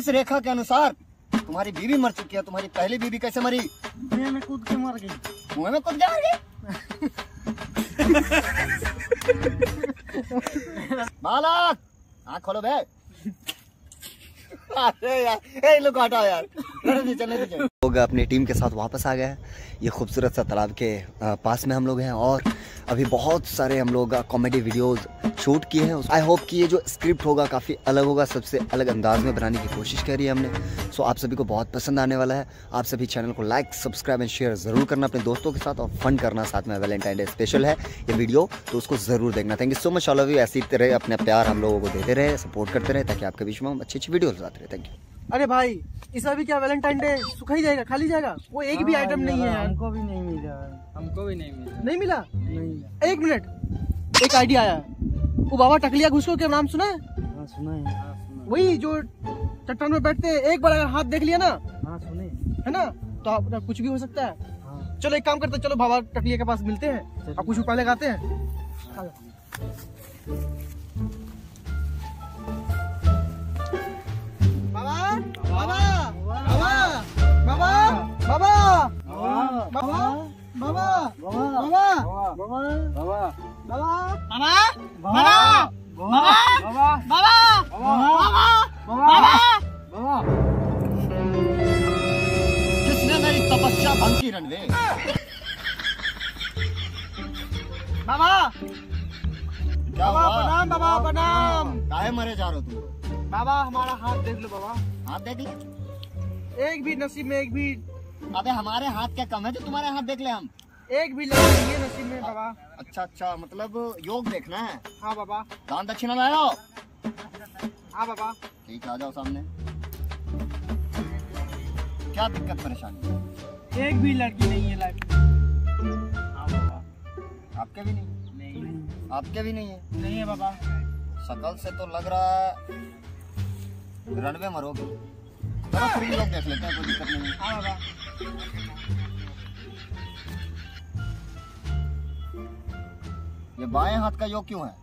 इस रेखा के अनुसार तुम्हारी बीवी मर चुकी है तुम्हारी पहली बीवी कैसे मरी? कुएँ में कूद के मर गई। कुएँ में कूद के मर गई? बालक आँख खोलो बे। अरे यार ए लोग हटाओ यार। चलने दीजिए। लोग अपनी टीम के साथ वापस आ गए हैं। ये खूबसूरत सा तालाब के पास में हम लोग हैं और अभी बहुत सारे हम लोग कॉमेडी वीडियोस शूट किए हैं। आई होप कि ये जो स्क्रिप्ट होगा काफ़ी अलग होगा, सबसे अलग अंदाज में बनाने की कोशिश करी है हमने। सो आप सभी को बहुत पसंद आने वाला है। आप सभी चैनल को लाइक सब्सक्राइब एंड शेयर ज़रूर करना अपने दोस्तों के साथ और फन करना साथ में। वैलेंटाइन डे स्पेशल है ये वीडियो तो उसको ज़रूर देखना। Thank you so much all of you ऐसी तरह अपने प्यार हम लोगों को देते रहे सपोर्ट करते रहे, ताकि आपके बीच में हम अच्छी अच्छी वीडियोस आते रहे। थैंक यू अरे भाई इस अभी क्या वैलेंटाइन डे सुखा ही जाएगा खाली जाएगा? वो एक भी आइटम नहीं है हमको भी नहीं मिला। हमको भी नहीं मिला। नहीं मिला? नहीं एक मिनट एक आइडिया आया। वो बाबा टकलिया घुसको के नाम सुना है? हाँ सुना है। हाँ वही जो चट्टान में बैठते हैं एक बार अगर हाथ देख लिया ना हाँ सुने। है ना? तो आप कुछ भी हो सकता है। हाँ। चलो एक काम करते हैं चलो बाबा टकलिया के पास मिलते हैं। और कुछ उपाय लगाते हैं। बाबा बाबा बाबा बाबा किसने मेरी तपस्या भंग की रणवे बाबा बाबा प्रणाम बाबा प्रणाम काहे मरे जा रहे हो तुम बाबा हमारा हाथ देख लो बाबा हाथ देख ले एक भी नसीब में एक भी अबे हमारे हाथ क्या कम है? जो तुम्हारे हाथ देख ले हम। एक भी लड़की नहीं है नसीब में बाबा। अच्छा अच्छा मतलब योग देखना है? हाँ बाबा। दान दक्षिणा लाओ हाँ? बाबा। ठीक है आ जाओ सामने। क्या दिक्कत परेशानी? एक भी लड़की नहीं है लाइफ आपके भी नहीं? नहीं आपके भी नहीं है? नहीं है बाबा। शकल से तो लग रहा है रणवे मरोगे। चलो फिर लोग देख लेते हैं कोई दिक्कत नहीं है। हाँ बाबा। ये बाएँ हाथ का योग क्यों है?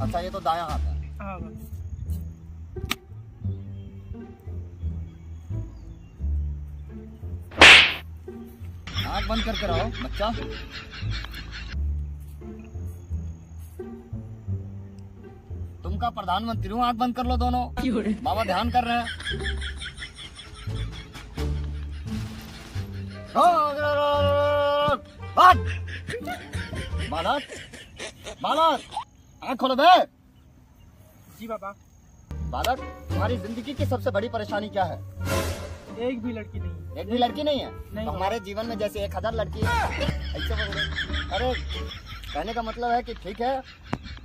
अच्छा ये तो दाया हाथ है। हाँ आँख बंद करके रहो बच्चा। तुम का प्रधानमंत्री हूँ आँख बंद कर लो दोनों। बाबा ध्यान कर रहे हैं। बालक बालक आँख खोलो बे जी बाबा। बालक तुम्हारी ज़िंदगी की सबसे बड़ी परेशानी क्या है? एक भी लड़की नहीं। एक भी लड़की नहीं है? नहीं। तो हमारे जीवन में जैसे एक हज़ार लड़की है अरे कहने का मतलब है कि ठीक है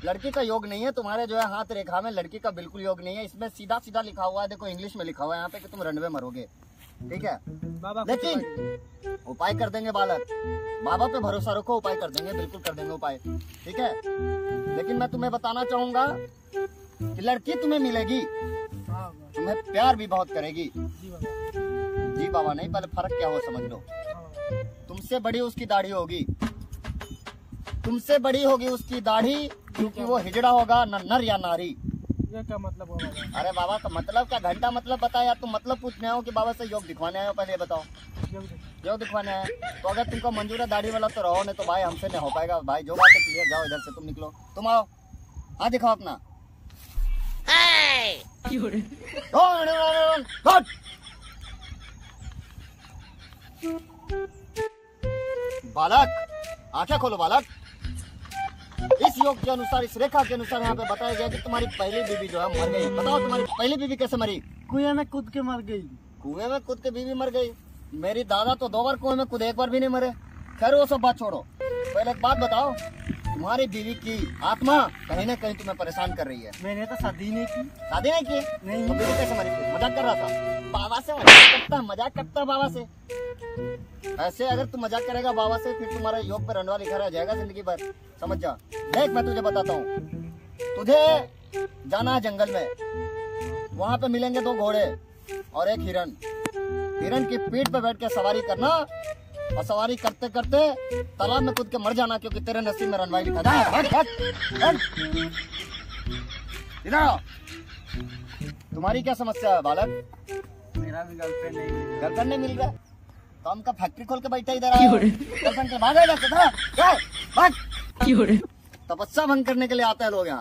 लड़की का योग नहीं है तुम्हारे जो है हाथ रेखा में लड़की का बिल्कुल योग नहीं है। इसमें सीधा सीधा लिखा हुआ है देखो इंग्लिश में लिखा हुआ है यहाँ पे कि तुम रनवे मरोगे। ठीक है? लेकिन उपाय कर देंगे बालक। बाबा पे भरोसा रखो उपाय कर देंगे बिल्कुल कर देंगे उपाय। ठीक है? लेकिन मैं तुम्हें बताना चाहूँगा कि लड़की तुम्हें मिलेगी हाँ तुम्हें प्यार भी बहुत करेगी। जी बाबा। नहीं पहले फ़र्क क्या हो समझ लो। हाँ। तुमसे बड़ी उसकी दाढ़ी होगी। तुमसे बड़ी होगी उसकी दाढ़ी क्योंकि वो हिजड़ा होगा न नर या नारी। ये क्या मतलब बाबा अरे बाबा का मतलब क्या? घंटा मतलब बताया। तुम मतलब पूछने आओ कि बाबा से योग दिखवाने आए हो? पहले बताओ। योग दिखवाने। आए। तो अगर तुमको मंजूर है दाढ़ी वाला तो रहो नहीं तो भाई हमसे नहीं हो पाएगा। भाई जो बात है क्लियर जाओ इधर से तुम निकलो। तुम आओ। हाँ दिखाओ अपना। बालक आँखें खोलो बालक। इस योग के अनुसार इस रेखा के अनुसार यहाँ पे बताया गया कि तुम्हारी पहली बीवी जो है मर गई। बताओ तुम्हारी पहली बीवी कैसे मरी? कुएँ में कूद के मर गई। कुएँ में कूद के बीवी मर गई। मेरी दादा तो दो बार कुएँ में कूद एक बार भी नहीं मरे। खैर वो सब बात छोड़ो। पहले एक बात बताओ तुम्हारी बीवी की आत्मा कहीं ना कहीं तुम्हें परेशान कर रही है? मैंने तो शादी नहीं की। शादी नहीं की? नहीं। तो बीवी कैसे मरी? मज़ाक कर रहा था। बाबा से मज़ाक करता मज़ाक करता बाबा से। ऐसे अगर तू मज़ाक करेगा बाबा से, फिर तुम्हारा योग पर रंडवा लिखा रह जाएगा ज़िंदगी भर। समझ जा? देख, मैं तुझे बताता हूँ। तुझे जाना है जंगल में। वहाँ पे मिलेंगे दो घोड़े और एक हिरन। हिरन की पीठ पे बैठ के सवारी करना और सवारी करते करते तालाब में कूद के मर जाना, क्योंकि तेरे नसीब में रनवाई लिखा। इधर तुम्हारी क्या समस्या है, बालक? मेरा भी गर्लफ्रेंड नहीं मिला गर्लफ्रेंड नहीं मिल रहा। तो हम का फैक्ट्री खोल के बैठा इधर आया गर्लफ्रेंड के भाग जाते था भाग। तपस्या भंग करने के लिए आता है लोग यहाँ।